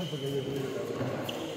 Só para ganhar dinheiro.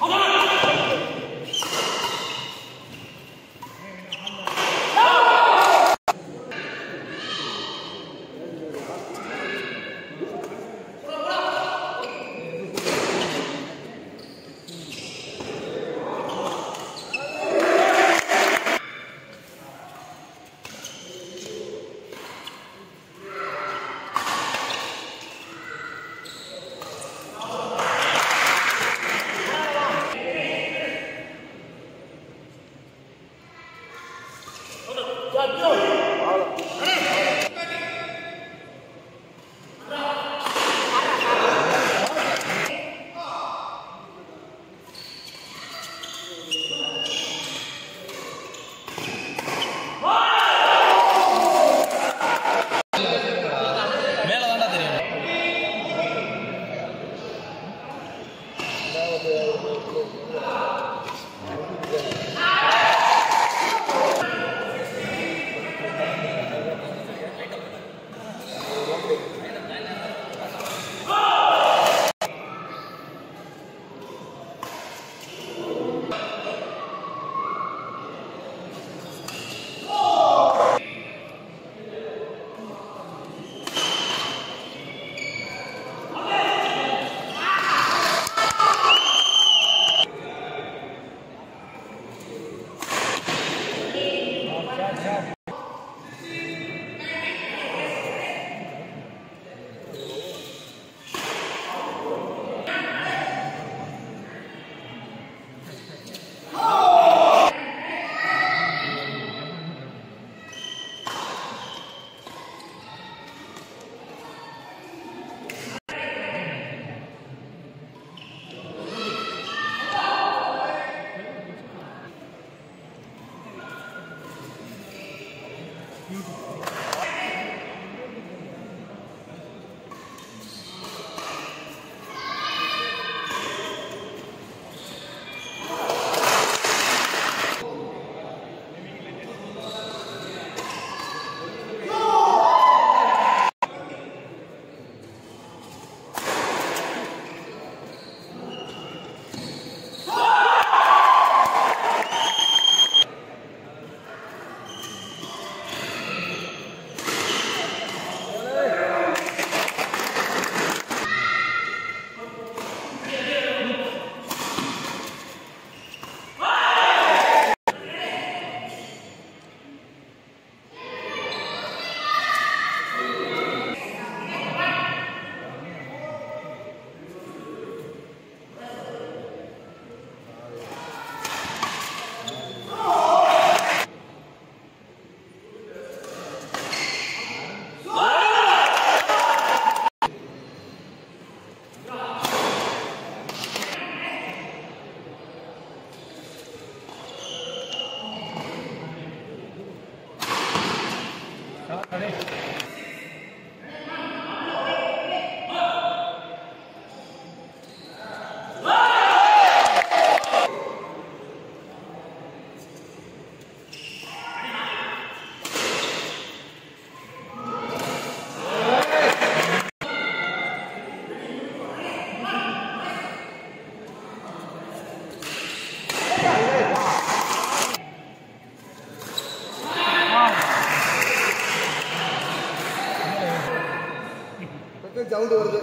어머나! Thank you. Sound வருது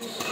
Thank